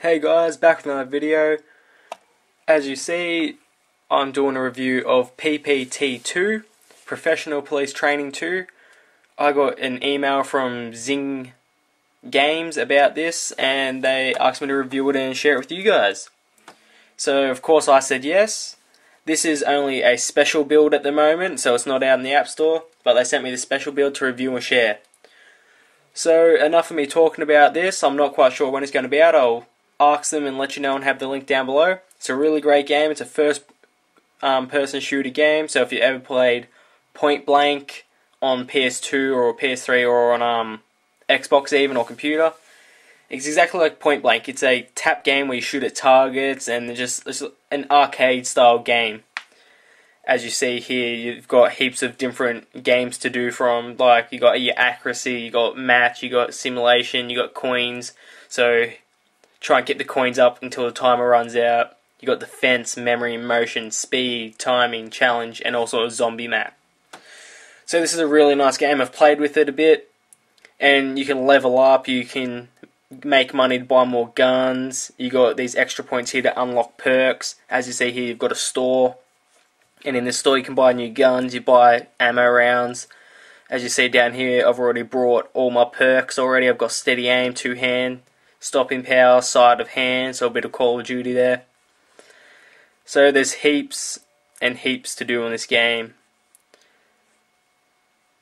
Hey guys, back with another video. As you see, I'm doing a review of PPT2, Professional Police Training 2. I got an email from Zing Games about this and they asked me to review it and share it with you guys. So, of course, I said yes. This is only a special build at the moment, so it's not out in the App Store, but they sent me the special build to review and share. So, enough of me talking about this. I'm not quite sure when it's going to be out. I'll ask them and let you know and have the link down below. It's a really great game. It's a first um, person shooter game, so if you ever played Point Blank on PS2 or PS3 or on um, Xbox even or computer, it's exactly like Point Blank. It's a tap game where you shoot at targets and it's just it's an arcade style game. As you see here, you've got heaps of different games to do from like you got your accuracy, you got match, you got simulation, you got coins. So try and get the coins up until the timer runs out. You got defense, memory, motion, speed, timing, challenge, and also a zombie map. So this is a really nice game. I've played with it a bit, and you can level up. You can make money to buy more guns. You got these extra points here to unlock perks. As you see here, you've got a store, and in this store you can buy new guns. You buy ammo rounds. As you see down here, I've already brought all my perks already. I've got steady aim, two hand, stopping power, sleight of hand, so a bit of Call of Duty there. So there's heaps and heaps to do in this game.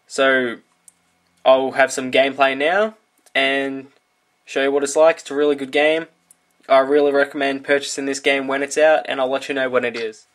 So I'll have some gameplay now and show you what it's like. It's a really good game. I really recommend purchasing this game when it's out, and I'll let you know when it is.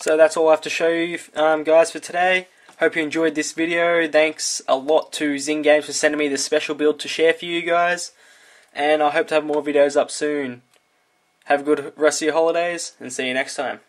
So that's all I have to show you um, guys for today. Hope you enjoyed this video. Thanks a lot to Zing Games for sending me this special build to share for you guys. And I hope to have more videos up soon. Have a good rest of your holidays and see you next time.